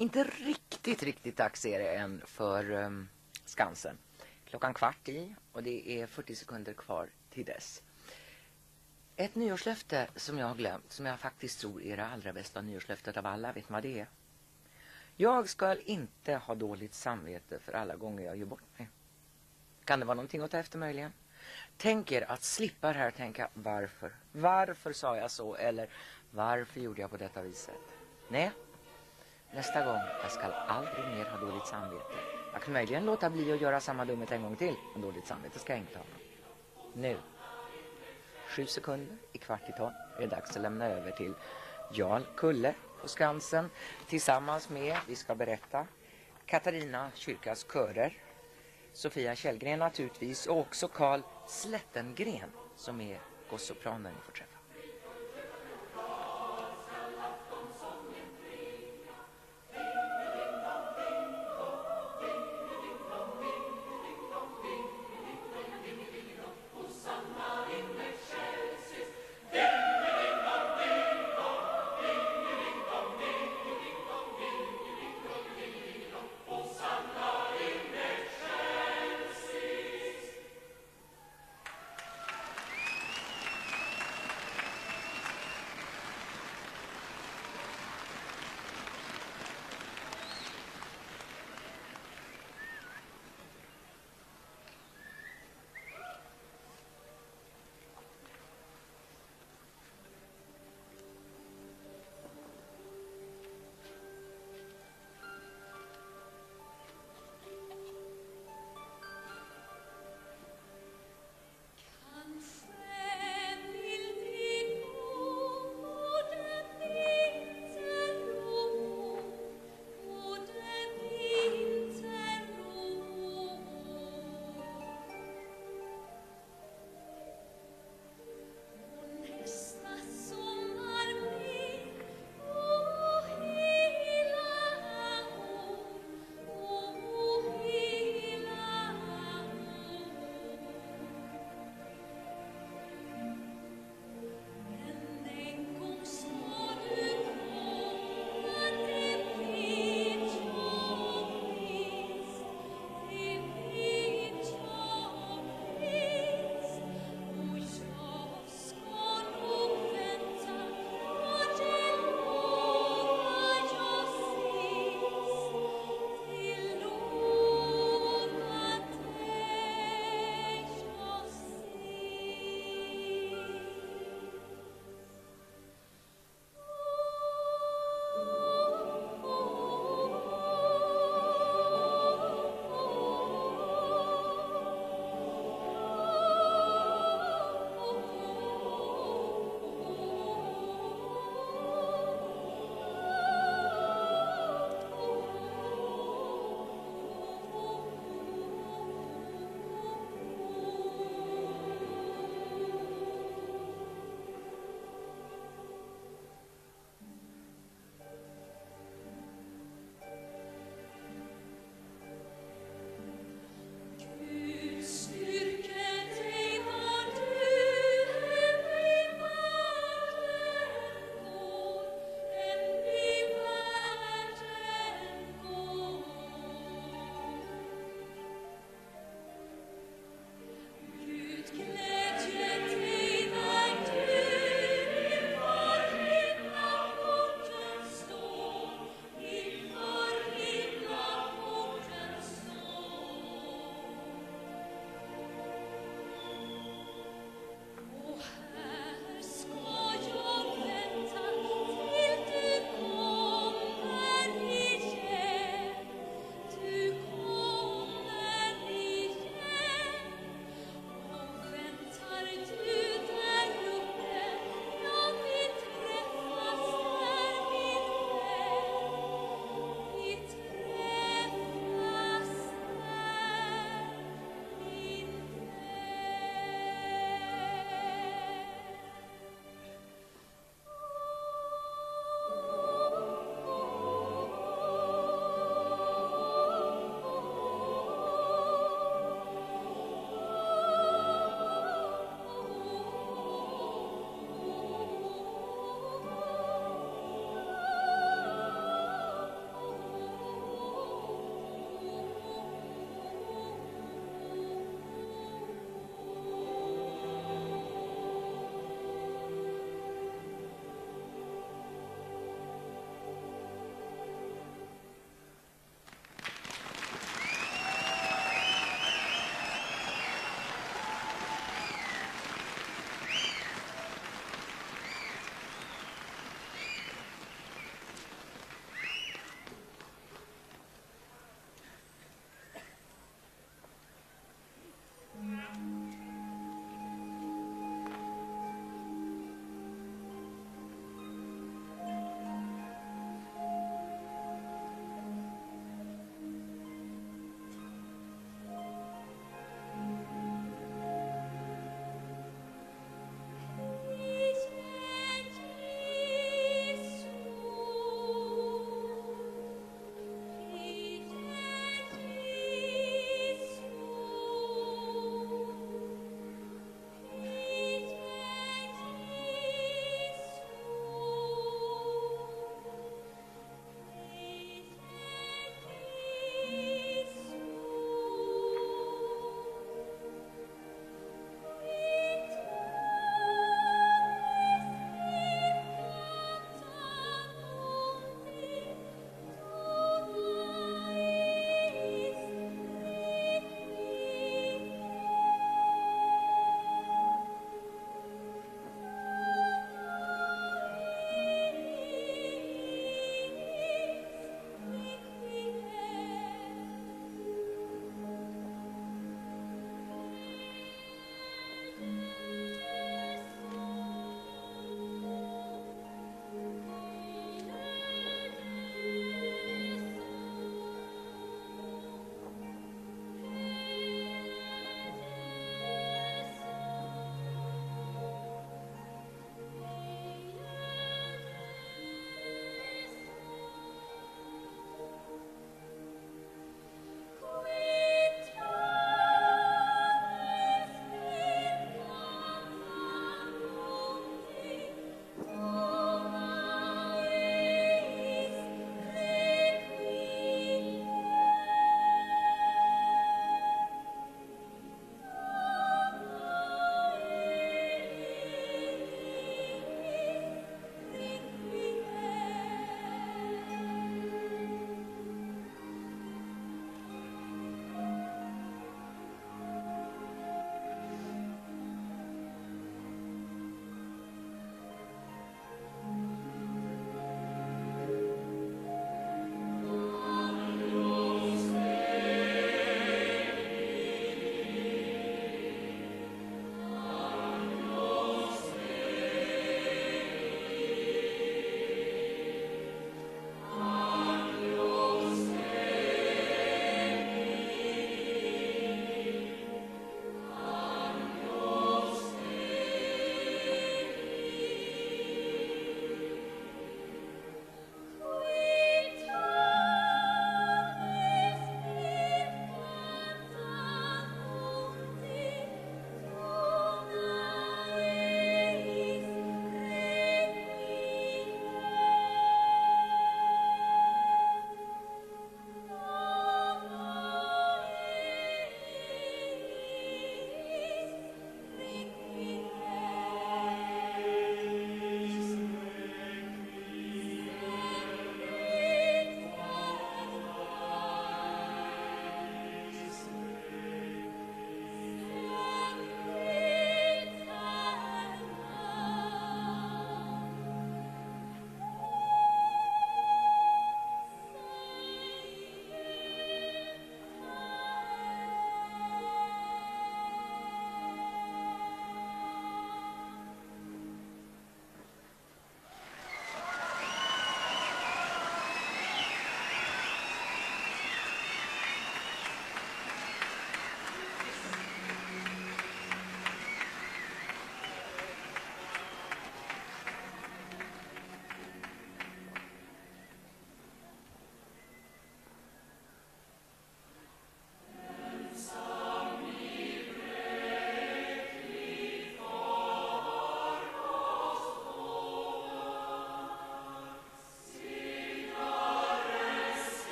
Inte riktigt, riktigt dags är det än för um, Skansen. Klockan kvart i och det är 40 sekunder kvar till dess. Ett nyårslöfte som jag har glömt, som jag faktiskt tror är det allra bästa nyårslöftet av alla, vet ni vad det är? Jag ska inte ha dåligt samvete för alla gånger jag gör bort mig. Kan det vara någonting att ta efter möjligen? Tänk er att slippa det här tänka varför? Varför sa jag så? Eller varför gjorde jag på detta viset? Nej, nästa gång jag ska aldrig mer ha dåligt samvete. Jag kan möjligen låta bli att göra samma dumhet en gång till. Men dåligt samvete ska jag inte ha. Nu. Sju sekunder i kvart i tolv är det dags att lämna över till Jarl Kulle på Skansen tillsammans med, vi ska berätta, Katarina kyrkas körer, Sofia Källgren naturligtvis och också Karl Slättengren som är gossopranen i fortsättningen.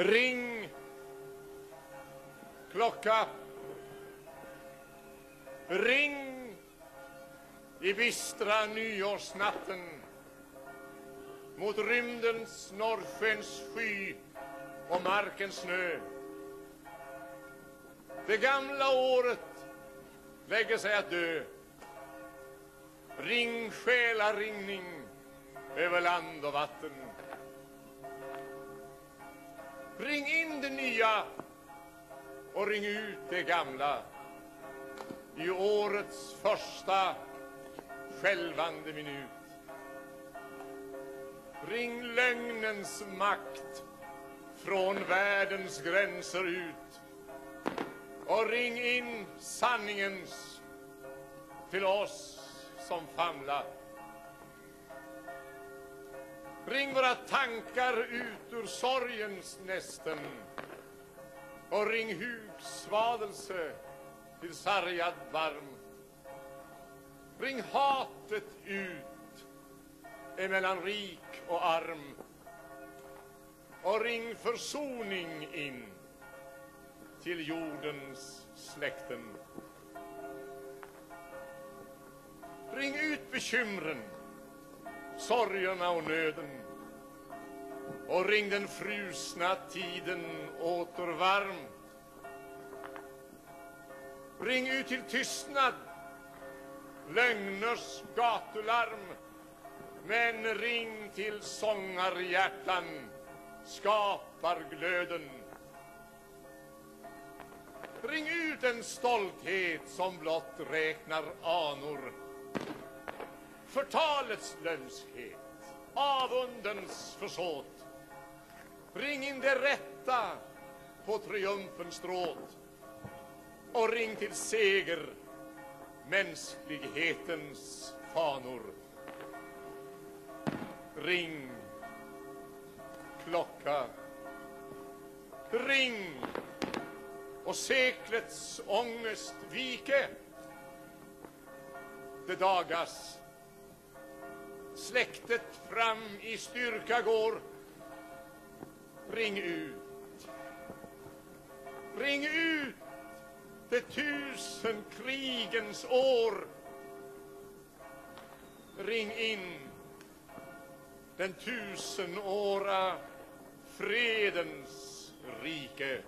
Ring klocka. Ring i bistra nyårsnatten mot rymdens norrskens sky och markens snö. Det gamla året lägger sig att dö. Ring själaringning över land och vatten. Ring in det nya och ring ut det gamla i årets första skälvande minut. Ring lögnens makt från världens gränser ut och ring in sanningens till oss som famlar. Ring våra tankar ut ur sorgens nästen och ring hugsvadelse till sargad varm. Ring hatet ut emellan rik och arm och ring försoning in till jordens släkten. Ring ut bekymren, sorgerna och nöden och ring den frusna tiden åter varm. Ring ut till tystnad, lögners gatularm men ring till sångarhjärtan, skaparglöden. Ring ut en stolthet som blott räknar anor förtalets lömskhet, avundens försåt. Ring in det rätta på triumfens stråt och ring till seger mänsklighetens fanor. Ring, klocka, ring och seklets ångest vike. Det dagas släktet fram i styrka går. Ring ut. Ring ut de tusen krigens år. Ring in den tusenåra fredens rike.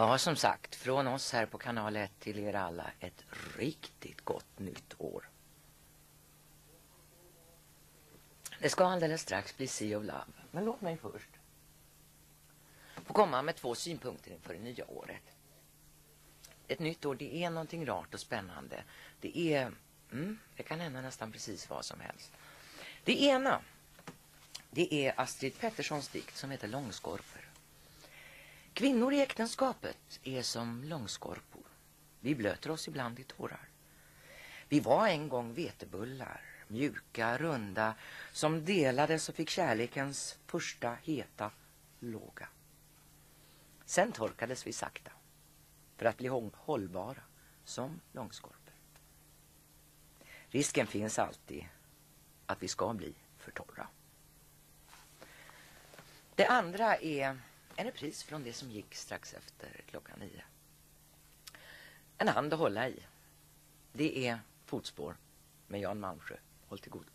Ja, som sagt, från oss här på kanal 1 till er alla ett riktigt gott nytt år. Det ska alldeles strax bli Sea of Love, men låt mig först få komma med två synpunkter inför det nya året. Ett nytt år, det är någonting rart och spännande. Det är, mm, det kan hända nästan precis vad som helst. Det ena, det är Astrid Petterssons dikt som heter Långskorpor. Kvinnor i äktenskapet är som långskorpor. Vi blöter oss ibland i tårar. Vi var en gång vetebullar, mjuka, runda, som delades och fick kärlekens första heta låga. Sen torkades vi sakta för att bli hållbara som långskorpor. Risken finns alltid att vi ska bli för torra. Det andra är en repris från det som gick strax efter klockan nio. En hand att hålla i. Det är Fotspår med Jan Malmsjö. Håll till god.